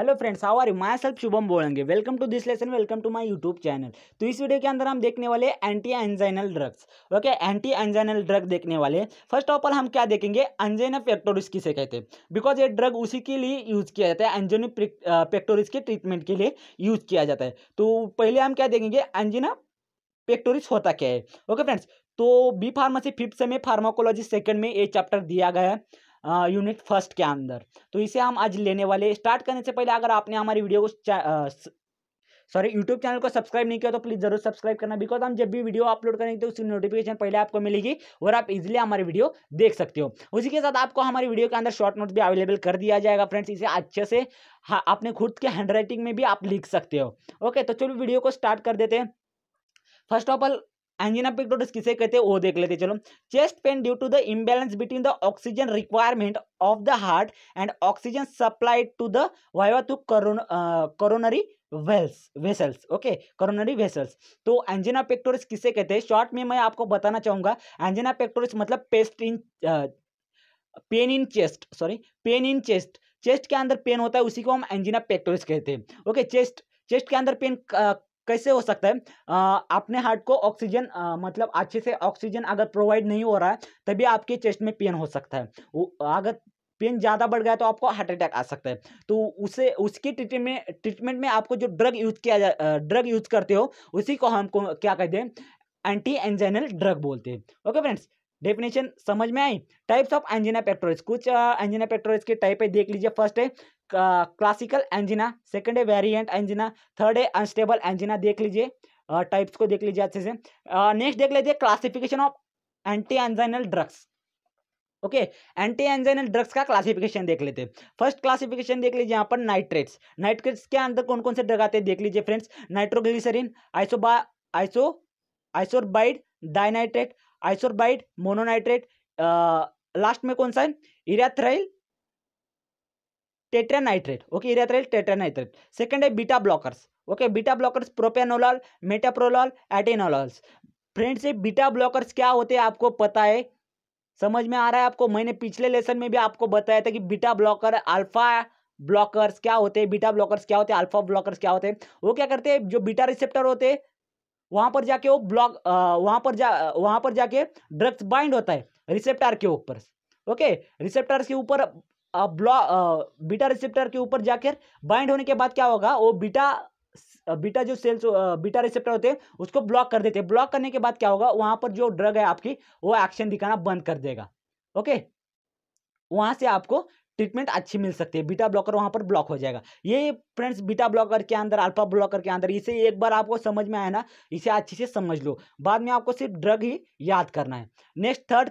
Hello friends how are you self Shubham बोलेंगे welcome to this lesson welcome to my YouTube channel तो इस video के अंदर हम देखने वाले anti anginal drugs okay anti anginal drug देखने वाले फ़र्स्ट ऑफ़ ऑल हम क्या देखेंगे? एंजाइना पेक्टोरिस किसे कहते हैं? बिकॉज़ ये ड्रग उसी के लिए यूज़ किया जाता है एंजोनी पेक्टोरिस के ट्रीटमेंट के लिए यूज़ किया जाता है। तो पहले हम क्या देखेंगे? एंजिना पेक्टोरिस होता क्या है? ओके फ्रेंड्स तो बी फार्मेसी फिफ्थ से में फार्माकोलॉजी सेकंड में ये चैप्टर दिया गया है। यूनिट फ़र्स्ट के अंदर। तो इसे हम आज लेने वाले स्टार्ट करने से पहले अगर आपने हमारी वीडियो को सॉरी यूट्यूब चैनल को सब्सक्राइब नहीं किया तो प्लीज़ ज़रूर सब्सक्राइब करना। बिकॉज़ हम जब भी वीडियो अपलोड करेंगे तो उसकी नोटिफिकेशन पहले आपको मिलेगी और आप इजीली हमारी वीडियो देख सकते हो। उसी के साथ आपको हमारी वीडियो के अंदर शॉर्ट नोट भी अवेलेबल कर दिया जाएगा फ्रेंड्स इसे अच्छे से अपने खुद के हैंड में भी आप लिख सकते हो। ओके तो चलो वीडियो को स्टार्ट कर देते हैं। First of all angina pectoris किसे कहते हैं वो देख लेते चलो chest pain due to the imbalance between the oxygen requirement of the heart and oxygen supplied to the viva to coronary vessels vessels okay coronary vessels तो angina pectoris किसे कहते हैं? शॉर्ट में मैं आपको बताना चाहूँगा एंजिना पेक्टोरिस मतलब pest in pain in chest sorry pain in chest chest के अंदर पेन होता है, उसी को हम एंजिना पेक्टोरिस कहते हैं ओके चेस्ट चेस्ट के अंदर पेन कैसे हो सकता है? आ, अपने हार्ट को ऑक्सीजन मतलब अच्छे से ऑक्सीजन अगर प्रोवाइड नहीं हो रहा है तभी आपके चेस्ट में पेन हो सकता है। अगर पेन ज़्यादा बढ़ गया तो आपको हार्ट अटैक आ सकता है। तो उसे उसकी ट्रीटमेंट ट्रीटमेंट में आपको जो ड्रग यूज़ किया जा ड्रग यूज़ करते हो उसी को हमको क्या कहते हैं? एंटी एंजाइनल ड्रग बोलते हैं। ओके फ्रेंड्स डेफिनेशन समझ में आई? टाइप्स ऑफ़ एंजिना पेक्टोरिस कुछ एंजिना पेक्टोरिस के टाइप है, देख लीजिए फ़र्स्ट है क्लासिकल एंजिना सेकंड है वेरिएंट एंजिना थर्ड है अनस्टेबल एंजिना देख लीजिए टाइप्स को देख लीजिए अच्छे से। नेक्स्ट देख लीजिए classification of anti anginal drugs okay anti anginal drugs का क्लासिफिकेशन देख लेते हैं। फ़र्स्ट क्लासिफिकेशन देख लीजिए, यहाँ पर नाइट्रेट्स नाइट्रेट्स के अंदर कौन कौन से ड्रग आते हैं, देख लीजिए friends nitroglycerin आइसोबा iso isosorbide dinitrate isosorbide mononitrate last में कौन सा है? Erythrityl tetranitrate. Okay, erythrityl tetranitrate. Second है beta blockers. Okay, beta blockers propranolol, metoprolol, atenolols. Friends, ये बीटा ब्लॉकर्स क्या होते हैं आपको पता है? समझ में आ रहा है आपको? मैंने पिछले लेसन में भी आपको बताया था कि बीटा ब्लॉकर, अल्फ़ा ब्लॉकर्स क्या होते हैं? बीटा ब्लॉकर्स क्या होते हैं? अल्फ़ा ब्लॉकर्स क्या होते हैं? वो क्या करते हैं? जो बीटा रिसेप्टर होते हैं वहाँ पर जाके वो ब्लॉक वहाँ पर जा वहाँ पर जाके ड्रग्स बाइंड होता है रिसेप्टर के ऊपर। ओके रिसेप्टर के ऊपर ब्लॉक बीटा रिसेप्टर के ऊपर जाकर बाइंड होने के बाद क्या होगा? वो बीटा बीटा जो सेल्स बीटा रिसेप्टर होते हैं, उसको ब्लॉक कर देते हैं। ब्लॉक करने के बाद क्या होगा? वहाँ पर जो ड्रग है आपकी, वो एक्शन दिखाना बंद कर देगा। ओके वहाँ से आपको ट्रीटमेंट अच्छी मिल सकती है। बीटा ब्लॉकर वहाँ पर ब्लॉक हो जाएगा। ये फ्रेंड्स, बीटा ब्लॉकर के अंदर, अल्फ़ा ब्लॉकर के अंदर, इसे एक बार आपको समझ में आया ना, इसे अच्छे से समझ लो। बाद में आपको सिर्फ़ ड्रग ही याद करना है। Next, third,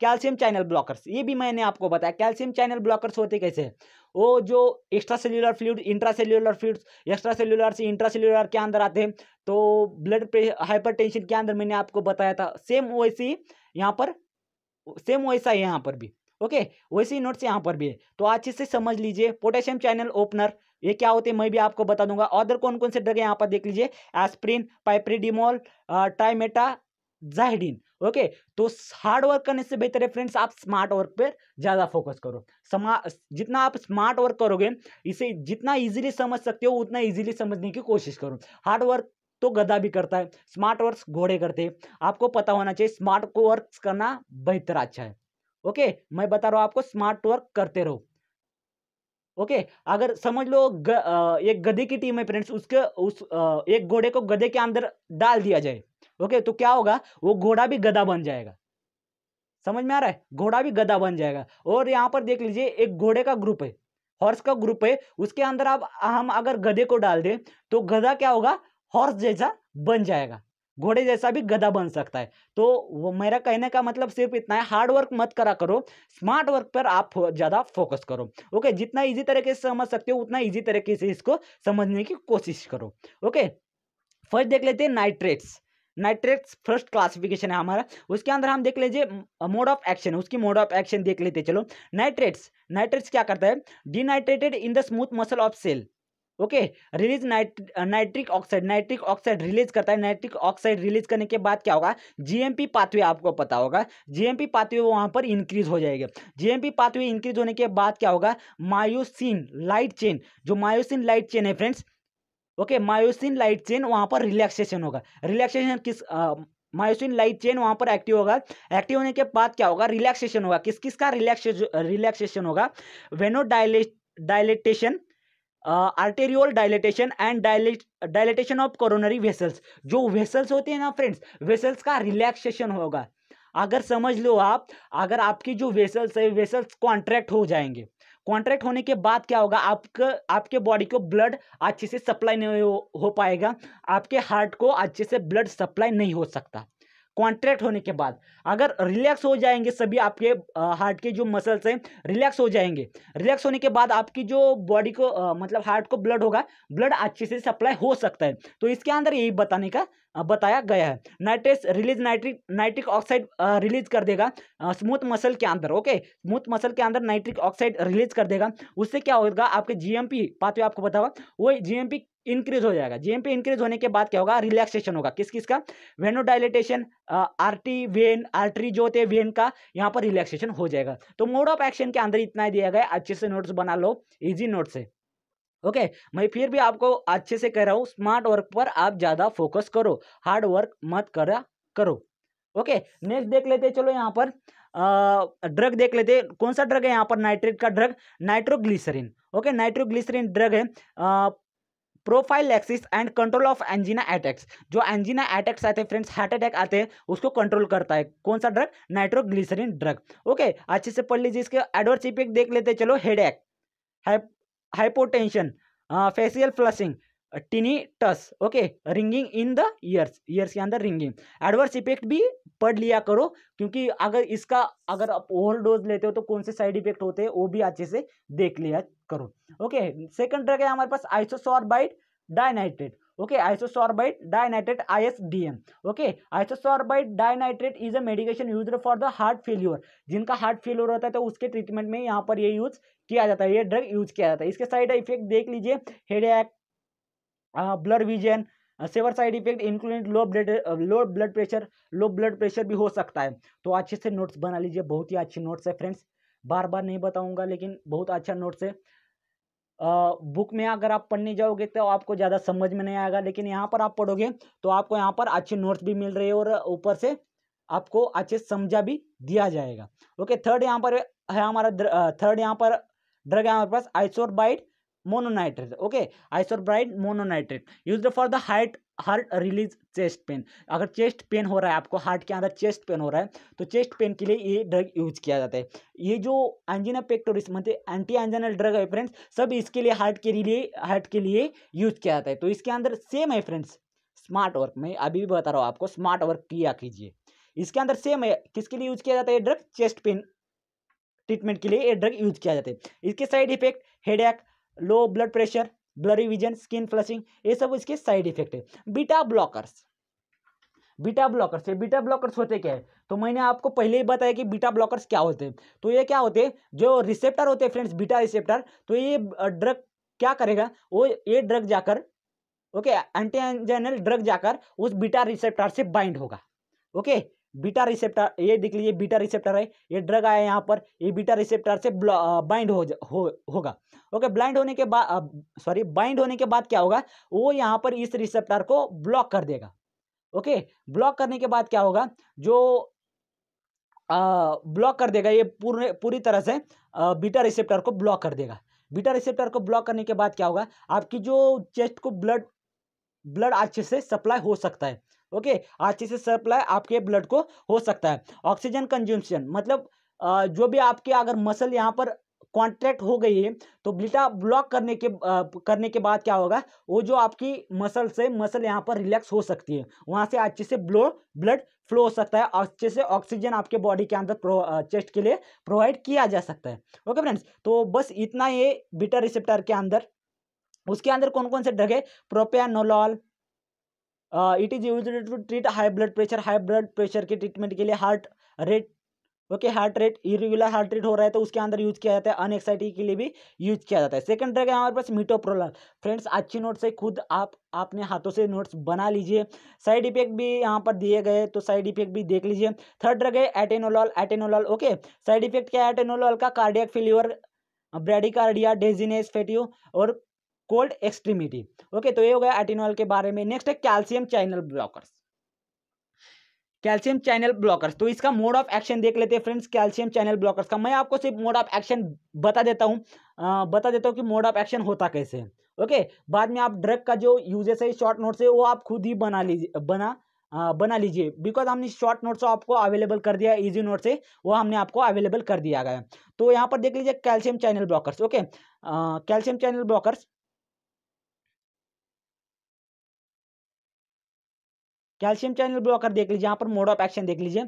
calcium channel blockers. ये भी मैंने आपको बताया, कैल्शियम चैनल ब्लॉकर्स होते कैसे वो जो extracellular fluid intracellular fluids extracellular से इंट्रा सेल्यूलर के अंदर आते हैं। तो ब्लड हाइपर टेंशन के अंदर मैंने आपको बताया था। सेम वैसे ही यहाँ पर सेम वैसा है यहाँ पर भी। ओके, वैसे ही नोट्स यहाँ पर भी है। तो अच्छे से समझ लीजिए, पोटेशियम चैनल ओपनर, ये क्या होते हैं मैं भी आपको बता दूँगा। अदर कौन कौन से ड्रग यहाँ पर देख लीजिए एस्प्रिन पाइप्रिडिमोल ट्राइमेटा जाहिडीन ओके। तो हार्ड वर्क करने से बेहतर है फ्रेंड्स आप स्मार्ट वर्क पर ज़्यादा फोकस करो। समा, जितना आप स्मार्ट वर्क करोगे, इसे जितना इजीली समझ सकते हो, उतना इजीली समझने की कोशिश करो। हार्ड वर्क तो गधा भी करता है स्मार्ट वर्क घोड़े करते हैं। आपको पता होना चाहिए स्मार्ट वर्क करना बेहतर अच्छा है। ओके? मैं बता रहा हूँ आपको स्मार्ट वर्क करते रहो। ओके? okay, अगर समझ लो ग, एक गधे की टीम है फ्रेंड्स उसके उस एक घोड़े को गधे के अंदर डाल दिया जाए ओके? okay, तो क्या होगा? वो घोड़ा भी गधा बन जाएगा। समझ में आ रहा है? घोड़ा भी गधा बन जाएगा। और यहाँ पर देख लीजिए एक घोड़े का ग्रुप है हॉर्स का ग्रुप है उसके अंदर आप हम अगर गधे को डाल दें तो गधा क्या होगा? हॉर्स जैसा बन जाएगा। घोड़े जैसा भी गधा बन सकता है। तो वो मेरा कहने का मतलब सिर्फ़ इतना है हार्ड वर्क मत करा करो स्मार्ट वर्क पर आप ज़्यादा फोकस करो। ओके जितना इजी तरीके से समझ सकते हो, उतना इजी तरीके से इसको समझने की कोशिश करो। ओके फ़र्स्ट देख लेते हैं नाइट्रेट्स नाइट्रेट्स फ़र्स्ट क्लासिफिकेशन है हमारा। उसके अंदर हम देख लीजिए मोड ऑफ़ एक्शन उसकी मोड ऑफ़ एक्शन देख लेते, चलो। नाइट्रेट्स नाइट्रेट्स क्या करता है? Denitrated in the smooth muscle of cell okay, release night, nitric oxide nitric oxide release करता है। नाइट्रिक ऑक्साइड रिलीज़ करने के बाद क्या होगा? जीएमपी पाथवे आपको पता होगा। जीएमपी पाथवे वहाँ पर इंक्रीज हो जाएगा। जीएमपी पाथवे इंक्रीज होने के बाद क्या होगा? मायोसिन लाइट चेन जो मायोसिन लाइट चेन है friends okay myosin light chain वहाँ पर रिलैक्सेशन होगा। रिलैक्सेशन किस मायोसिन लाइट चेन वहाँ पर एक्टिव होगा। एक्टिव होने के बाद क्या होगा? रिलैक्सेशन होगा। किस किस का रिलैक्सेशन होगा? Veno dilate dilatation arteriole dilatation and dilatation of coronary vessels जो वेसल्स होते हैं ना फ्रेंड्स वेसल्स का रिलैक्सेशन होगा। अगर समझ लो आप अगर आपकी जो वेसल्स है वेसल्स कॉन्ट्रैक्ट हो जाएँगे। कॉन्ट्रैक्ट होने के बाद क्या होगा? आपका आपके बॉडी को ब्लड अच्छे से सप्लाई नहीं हो, हो पाएगा। आपके हार्ट को अच्छे से ब्लड सप्लाई नहीं हो सकता। कॉन्ट्रैक्ट होने के बाद, अगर रिलैक्स हो जाएँगे सभी आपके हार्ट के जो मसल्स हैं, रिलैक्स हो जाएँगे। रिलैक्स होने के बाद आपकी जो बॉडी को मतलब हार्ट को ब्लड होगा, ब्लड अच्छे से सप्लाई हो सकता है। तो इसके अंदर यही बताने का बताया गया है। Nitrates release nitric nitric oxide release कर देगा स्मूथ मसल के अंदर, ओके? स्मूथ मसल के अंदर नाइट्रिक ऑक्साइड रिलीज़ कर देगा। उससे क्या होगा, आपके जीएमपी पाते आपको पता होगा वो जीएमपी इंक्रीज हो जाएगा। जीएमपी इंक्रीज होने के बाद क्या होगा रिलैक्सेशन होगा। किस किस का वेनोडाइलेटेशन आर्टी वेन आर्टरी जो होते हैं वेन का, यहाँ पर रिलैक्सेशन हो जाएगा। तो मोड ऑफ़ एक्शन के अंदर इतना ही दिया गया, अच्छे से नोट्स बना लो इजी नोट्स से ओके? मैं फिर भी आपको अच्छे से कह रहा हूँ, स्मार्ट वर्क पर आप ज़्यादा फोकस करो, हार्ड वर्क मत करा करो। ओके? नेक्स्ट देख लेते चलो यहाँ पर ड्रग देख लेते कौन सा ड्रग है यहाँ पर? नाइट्रेट का drug, nitroglycerin. Okay? Nitroglycerin drug है prophylaxis and control of angina attacks. जो एंजिना अटैक्स आते हैं फ्रेंड्स, हार्ट अटैक आते हैं, उसको कंट्रोल करता है। कौन सा ड्रग? Nitroglycerine drug. ओके? अच्छे से पढ़ लीजिए इसके एडवर्स इफ़ेक्ट देख लेते चलो, headache hypotension facial flushing tinnitus okay ringing in the ears ears के अंदर रिंगिंग एडवर्स इफ़ेक्ट भी पढ़ लिया करो, क्योंकि अगर इसका, अगर आप ओवर डोज लेते हो तो कौन से साइड इफ़ेक्ट होते हैं, वो भी अच्छे से देख लिया करो ओके सेकंड ड्रग है हमारे पास isosorbide dinitrate okay isosorbide dinitrate ISDM okay isosorbide dinitrate is a medication use for the heart failure जिनका हार्ट फेल्यूर होता है तो उसके ट्रीटमेंट में यहाँ पर ये यूज़ किया जाता है, ये ड्रग यूज़ किया जाता है। इसके साइड इफ़ेक्ट देख लीजिए headache blood vision severe side effect including low blood low blood pressure low blood pressure भी हो सकता है। तो अच्छे से नोट्स बना लीजिए, बहुत ही अच्छे नोट्स है फ्रेंड्स बार बार नहीं बताऊँगा, लेकिन बहुत अच्छा नोट्स है। बुक में अगर आप पढ़ने जाओगे तो आपको ज़्यादा समझ में नहीं आएगा, लेकिन यहाँ पर आप पढ़ोगे तो आपको यहाँ पर अच्छे नोट्स भी मिल रहे हैं और ऊपर से आपको अच्छे समझा भी दिया जाएगा। ओके थर्ड यहाँ पर है हमारा थर्ड यहाँ पर ड्रग है हमारे पास isosorbide mononitrate okay? Isosorbide mononitrate use for the heart heart release chest pain. अगर चेस्ट पेन हो रहा है, आपको हार्ट के अंदर चेस्ट पेन हो रहा है तो चेस्ट पेन के लिए ये ड्रग यूज़ किया जाता है। ये जो एंजिना पेक्टोरिस मतलब एंटी एंजनल ड्रग है फ्रेंड्स, सब इसके लिए हार्ट के लिए, हार्ट के लिए यूज़ किया जाता है। तो इसके अंदर सेम है फ्रेंड्स, स्मार्ट वर्क। मैं अभी भी बता रहा हूँ आपको, स्मार्ट वर्क किया कीजिए। इसके अंदर सेम है, किसके लिए यूज़ किया जाता है ड्रग? चेस्ट पेन ट्रीटमेंट के लिए ये ड्रग यूज़ किया जाता है। इसके side effect headache low blood pressure blurry vision skin flushing ये सब इसके साइड इफ़ेक्ट है। Beta blockers beta blockers beta blockers होते क्या है? तो मैंने आपको पहले ही बताया कि बीटा ब्लॉकर्स क्या होते हैं। तो ये क्या होते हैं? जो रिसेप्टर होते हैं फ्रेंड्स बीटा रिसेप्टर तो ये ड्रग क्या करेगा? वो ये ड्रग जाकर ओके एंटी ड्रग जाकर उस बीटा रिसेप्टर से बाइंड होगा। ओके बीटा रिसेप्टर ये देख लीजिए बीटा रिसेप्टर है ये ड्रग आया यहाँ पर ये बीटा रिसेप्टर से बाइंड हो, हो होगा। ओके ब्लाइंड होने के बाद सॉरी बाइंड होने के बाद क्या होगा वो यहाँ पर इस रिसेप्टर को ब्लॉक कर देगा। ओके ब्लॉक करने के बाद क्या होगा जो ब्लॉक कर देगा ये पूरे पूरी तरह से बीटा रिसेप्टर को ब्लॉक कर देगा। बीटा रिसेप्टर को ब्लॉक करने के बाद क्या होगा आपकी जो चेस्ट को ब्लड ब्लड अच्छे से सप्लाई हो सकता है। ओके? अच्छे से सप्लाई आपके ब्लड को हो सकता है। ऑक्सीजन कंज्यूमशन मतलब जो भी आपके अगर मसल यहाँ पर कॉन्ट्रैक्ट हो गई है तो ब्लीटा ब्लॉक करने के आ, करने के बाद क्या होगा? वो जो आपकी मसल से मसल यहाँ पर रिलैक्स हो सकती है। वहाँ से अच्छे से ब्लो ब्लड फ्लो हो सकता है। अच्छे से ऑक्सीजन आपके बॉडी के अंदर चेस्ट के लिए प्रोवाइड किया जा सकता है। ओके फ्रेंड्स तो बस इतना ये बीटा रिसेप्टर के अंदर। उसके अंदर कौन कौन से ड्रग है? Propranolol it is use to treat high blood pressure high blood pressure के ट्रीटमेंट के लिए heart rate okay heart rate irregular heart rate हो रहा है तो उसके अंदर यूज़ किया जाता है अनएक्साइटी के लिए भी यूज़ किया जाता है। सेकंड ड्रग है हमारे पास मीटोप्रोलाल फ्रेंड्स अच्छी नोट्स है खुद आप, अपने हाथों से नोट्स बना लीजिए। साइड इफ़ेक्ट भी यहाँ पर दिए गए तो साइड इफ़ेक्ट भी देख लीजिए। थर्ड ड्रग है atenolol atenolol okay side effect क्या है एटेनोलॉल का? Cardiac failure bradycardia dizziness fatigue और कोल्ड एक्सट्रीमिटी ओके तो ये हो गया एटिनॉल के बारे में। नेक्स्ट है calcium channel blockers calcium channel blockers तो इसका मोड ऑफ़ एक्शन देख लेते हैं फ्रेंड्स कैल्शियम चैनल ब्लॉकर्स का। मैं आपको सिर्फ़ मोड ऑफ़ एक्शन बता देता हूँ। बता देता हूँ कि मोड ऑफ़ एक्शन होता कैसे ओके बाद में आप ड्रग का जो यूजेस है शॉर्ट नोट्स है वो आप खुद ही बना लीजिए बना आ, बना लीजिए। बिकॉज़ हमने शॉर्ट नोट्स आपको अवेलेबल कर दिया इजी नोट से वो हमने आपको अवेलेबल कर दिया गया। तो यहाँ पर देख लीजिए calcium channel blockers okay calcium channel blockers calcium channel blocker देख लीजिए, यहाँ पर मोड ऑफ़ एक्शन देख लीजिए।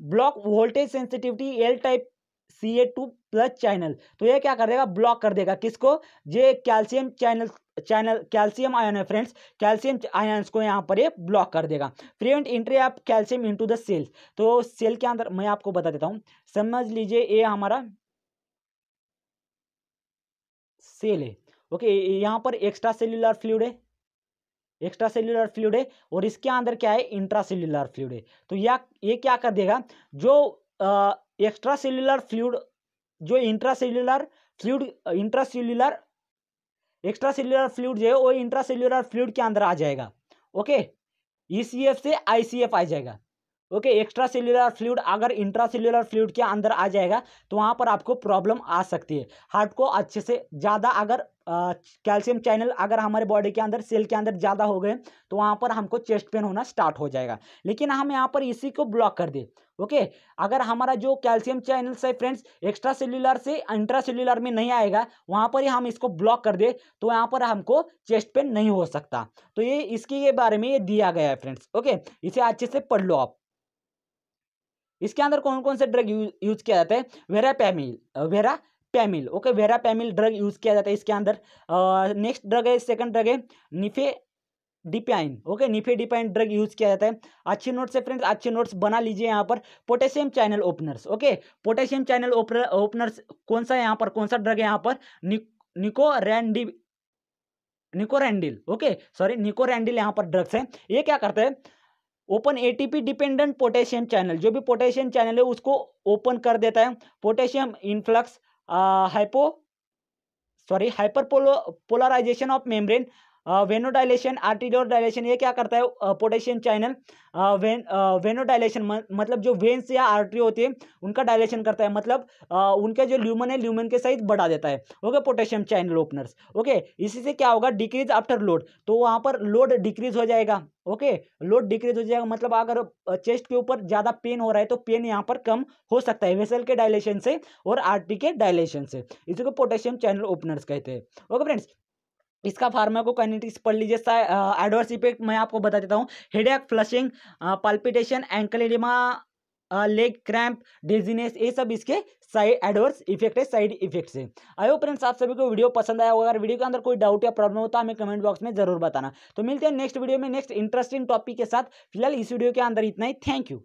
Block voltage sensitivity L type C A two plus channel तो ये क्या कर देगा? ब्लॉक कर देगा। किसको? ये calcium channel channel, calcium ion है फ्रेंड्स। कैल्शियम आयन्स को यहाँ पर ये ब्लॉक कर देगा। Prevent entry of calcium into the cell तो सेल के अंदर मैं आपको बता देता हूँ। समझ लीजिए, ये हमारा सेल है। ओके, यहाँ पर एक्स्ट्रा सेल्यूलर फ्लूड है। एक्स्ट्रा सेल्यूलर फ्लूड है और इसके अंदर क्या है? इंट्रा सेल्यूलर फ्लूड है। तो या, ये क्या कर देगा? जो एक्स्ट्रा सेल्यूलर फ्लूड जो intracellular fluid intracellular extracellular fluid जो है, वो इंट्रा सेल्यूलर फ्लूड के अंदर आ जाएगा। ओके? ई सी एफ़ से आईसीएफ आ जाएगा। ओके एक्स्ट्रा सेल्यूलर फ्लूड अगर इंट्रा सेल्यूलर फ्लूड के अंदर आ जाएगा तो वहाँ पर आपको प्रॉब्लम आ सकती है। हार्ट को अच्छे से ज़्यादा अगर कैल्शियम चैनल अगर हमारे बॉडी के अंदर सेल के अंदर ज़्यादा हो गए तो वहाँ पर हमको चेस्ट पेन होना स्टार्ट हो जाएगा। लेकिन हम यहाँ पर इसी को ब्लॉक कर दे, ओके? अगर हमारा जो कैल्शियम चैनल्स है फ्रेंड्स एक्स्ट्रा सेल्यूलर से इंट्रा सेल्यूलर में नहीं आएगा, वहाँ पर ही हम इसको ब्लॉक कर दे तो यहाँ पर हमको चेस्ट पेन नहीं हो सकता। तो ये, इसके ये बारे में ये दिया गया है फ्रेंड्स ओके? इसे अच्छे से पढ़ लो आप। इसके अंदर कौन कौन से ड्रग यूज़ किया जाता है? Verapamil verapamil okay verapamil drug use किया जाता है इसके अंदर। नेक्स्ट ड्रग है सेकंड ड्रग है nifedipine okay nifedipine drug use किया जाता है। अच्छे नोट्स से फ्रेंड्स अच्छे नोट्स बना लीजिए यहाँ पर। Potassium channel openers okay potassium channel openers कौन सा यहाँ पर? कौन सा ड्रग है यहाँ पर? Nico randi nicorandil okay sorry nicorandil यहाँ पर ड्रग्स है। ये क्या करते है? Open ATP dependent potassium channel जो भी पोटेशियम चैनल है, उसको ओपन कर देता है। Potassium influx hypo sorry hyperpolarization of membrane venodilation arteriolar dilation ये क्या करता है? पोटेशियम चैनल वेन वेनोडाइलेशन मतलब जो वेन्स या आर्टरी होती है, उनका डायलेशन करता है। मतलब उनके जो ल्यूमन है ल्यूमन के साइज़ बढ़ा देता है। Okay potassium channel openers okay इसी से क्या होगा? डिक्रीज आफ्टर लोड तो वहाँ पर लोड डिक्रीज हो जाएगा। ओके लोड डिक्रीज हो जाएगा मतलब अगर चेस्ट के ऊपर ज़्यादा पेन हो रहा है तो पेन यहाँ पर कम हो सकता है वेसल के डायलेशन से और आर्टरी के डायलेशन से। इसी को पोटेशियम चैनल ओपनर्स कहते हैं। ओके फ्रेंड्स इसका फार्माकोकाइनेटिक्स पढ़ लीजिए एडवर्स इफ़ेक्ट मैं आपको बता देता हूँ। Headache flushing palpitation ankle oedema leg cramp dizziness ये सब इसके साइड एडवर्स इफ़ेक्ट है साइड इफेक्ट्स है। आई फ्रेंड्स आप सभी को वीडियो पसंद आया होगा। अगर वीडियो के अंदर कोई डाउट या प्रॉब्लम हो तो हमें कमेंट बॉक्स में ज़रूर बताना। तो मिलते हैं नेक्स्ट वीडियो में नेक्स्ट इंटरेस्टिंग टॉपिक के साथ। फ़िलहाल इस वीडियो के अंदर इतना ही। Thank you